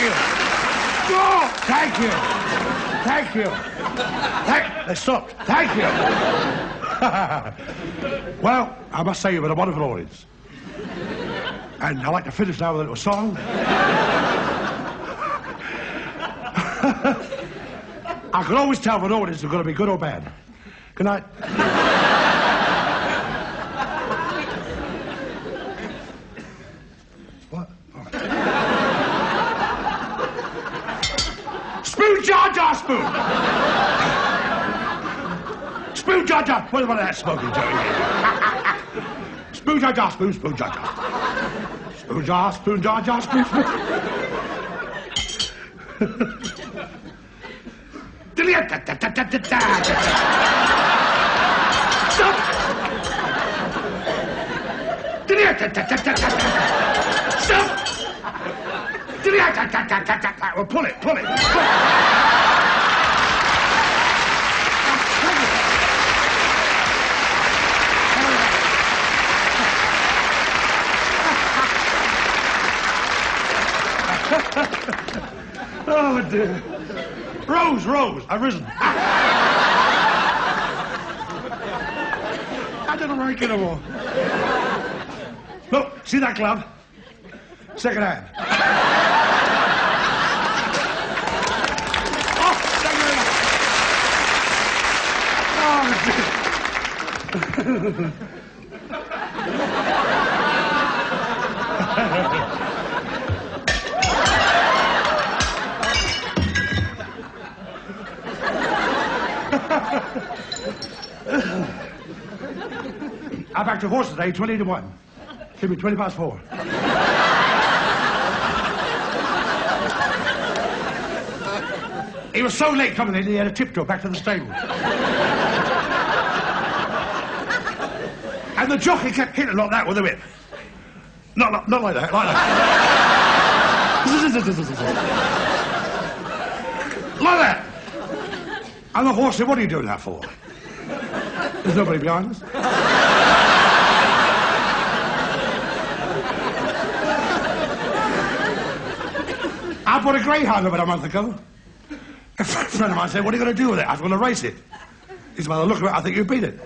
Thank you. Oh, thank you. Thank you. Thank, they stopped. Thank you. well, I must say you've been a wonderful audience. And I'd like to finish now with a little song. I can always tell an audience is going to be good or bad. Good night. what? Oh. Spoon Jar Spoon! spoon Jar Jar... What about that smoking, Joey? spoon Jar Jar Spoon, Spoon Jar Jar. Spoon Jar, Spoon Jar Jar Spoon, Spoon. Stop! Well, pull it, pull it. Pull it. oh, dear. Rose, Rose, I've risen. I don't know where I get them all. Look, see that glove? Second hand. oh, thank you very much. Oh, dear. I backed a horse today, eh? 20 to 1. Give me 20 past 4. he was so late coming in, he had a tiptoe back to the stable. And the jockey kept hitting like that with the whip. Not, like- not like that, like that. like that. And the horse said, what are you doing that for? There's nobody behind us. I bought a greyhound about a month ago. A friend of mine said, what are you going to do with it? I going to race it. He said, well, look at it, I think you beat it.